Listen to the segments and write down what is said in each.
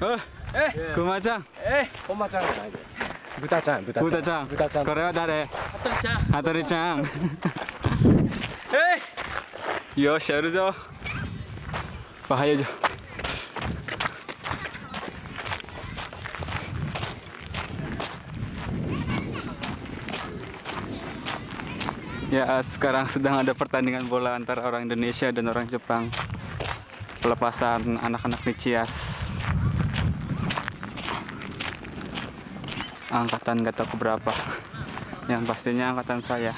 어, 예. 구마장, 에, 꼬마짱 아니고. 무다짱, 무다짱. 부다장, 무다짱. 거래와 다래, 하다리짱. 에이. Yo, Syaruzo. Bahaya Jo. Ya, sekarang sedang ada pertandingan bola antara orang Indonesia dan orang Jepang. Pelepasan anak-anak Nicias. Angkatan gak tahu berapa. Yang pastinya angkatan saya.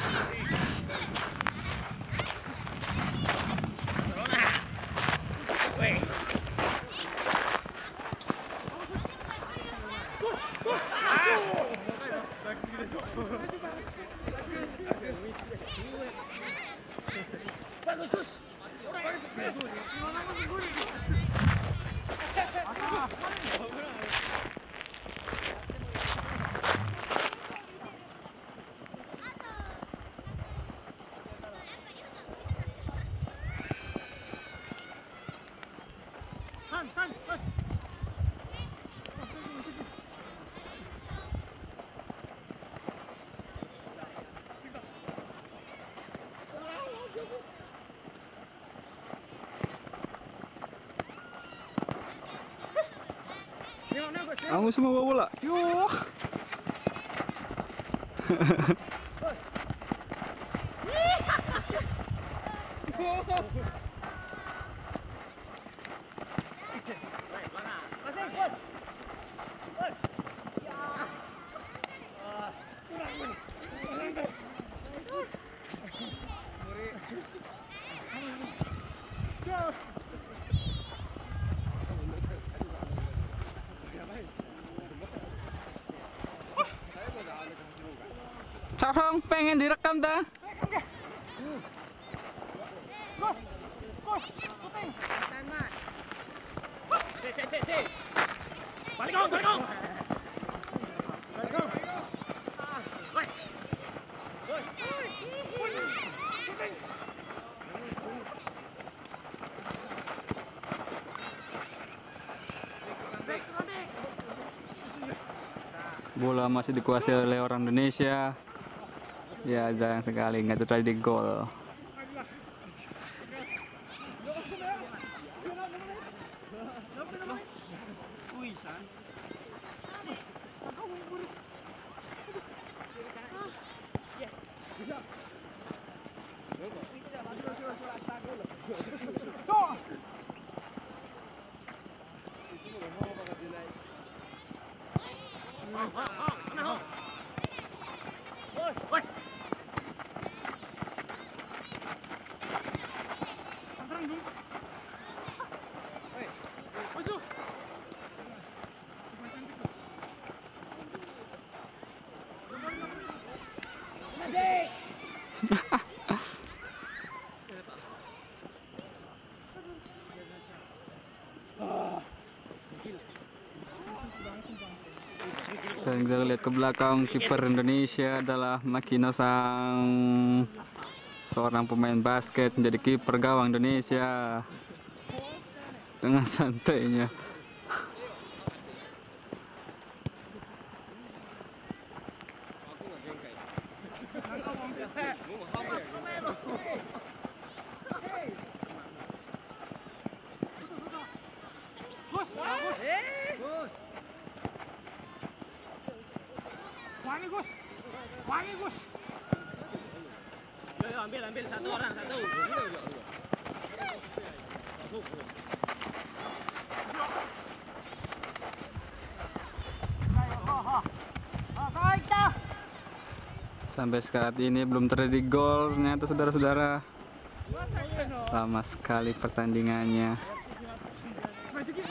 Kamu semua bawa bola. Sarong pengen direkam dah. Bola masih dikuasai oleh orang Indonesia. Ya sayang sekali nggak terjadi gol. Dan kita lihat ke belakang kiper Indonesia adalah Makino Sang seorang pemain basket menjadi kiper gawang Indonesia dengan santainya. 快点过去！快点过去！要要，别拦，别拦，闪躲，闪躲！快点过去！快点过去！Sampai saat ini belum terjadi gol ternyata saudara-saudara. Lama sekali pertandingannya. Maju ki,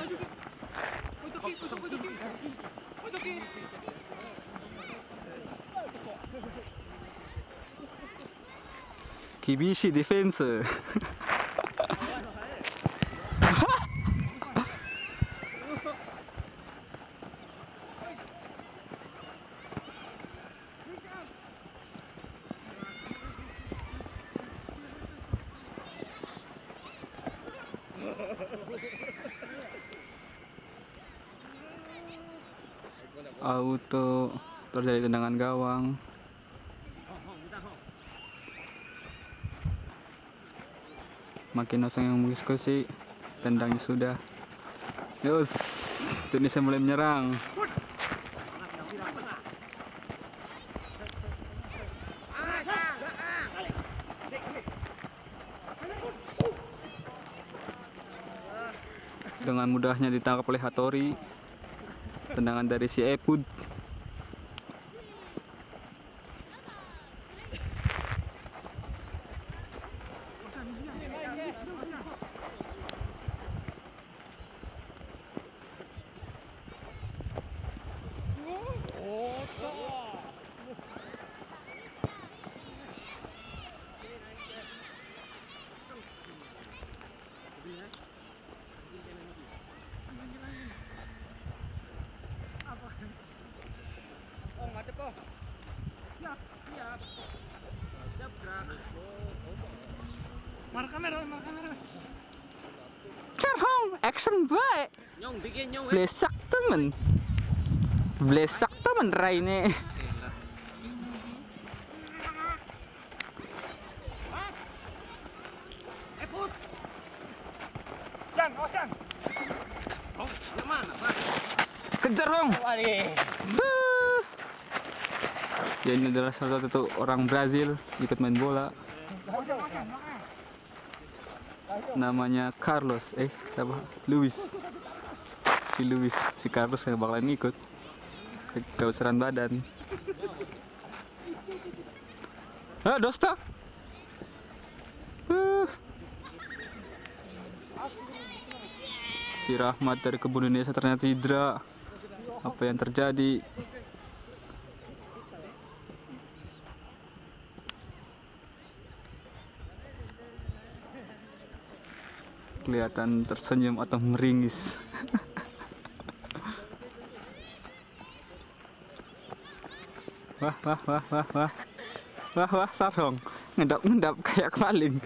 auto terjadi tendangan gawang. Makin Nosong yang mengeksekusi tendangnya sudah. Yus Indonesia mulai menyerang. Dengan mudahnya ditangkap oleh Hattori tendangan dari si Epud action baik Nyong bikin nyong. blesak temen. Blesak temen Raine Eh, kejar Hong. Buh. ya ini adalah salah satu orang Brazil ikut main bola namanya Carlos eh siapa? Luis. Si Luis si Carlos kayak bakalan ikut. Kebesaran badan. Ah Dosta! Buh. si Rahmat dari kebun Indonesia ternyata cedera apa yang terjadi kelihatan tersenyum atau meringis. Wah wah wah wah wah. Wah wah sarong. Ngedap kayak maling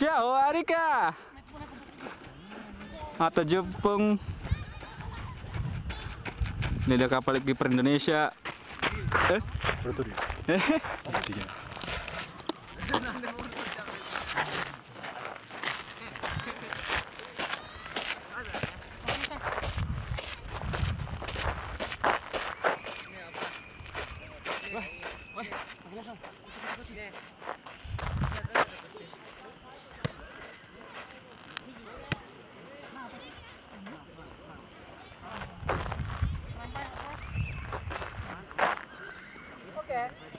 Ciao Arika. Atau Jepang ini ada kapal kiper Indonesia. Eh? Okay.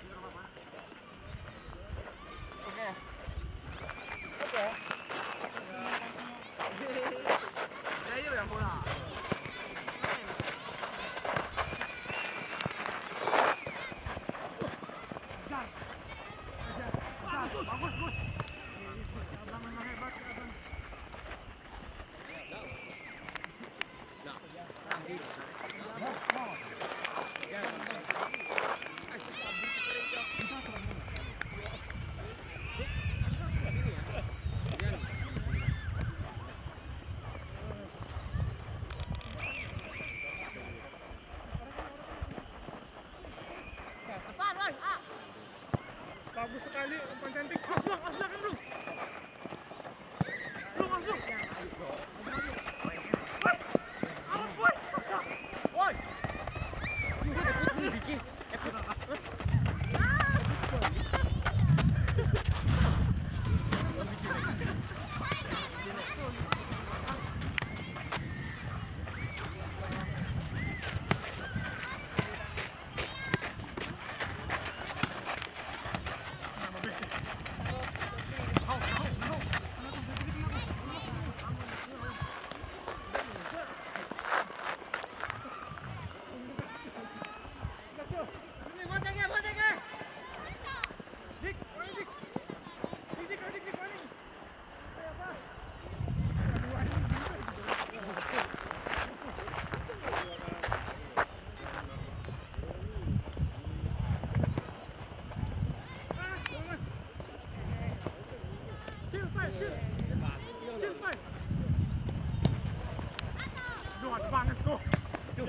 Ya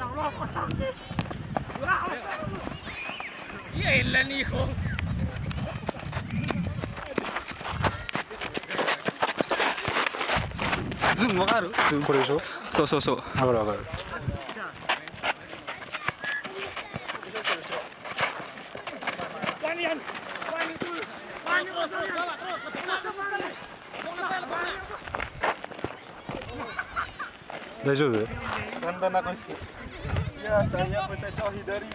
Allah. Iyalah nih kok. Zoom わかるこれでしょそうそうそうわかるわかる大丈夫 Nonton aku sih. Ya, saya saya hindari.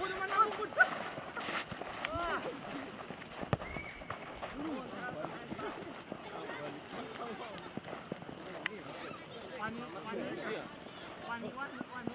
Udah mana aku? Wani, wani. Wani, One, one, one.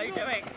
are you doing?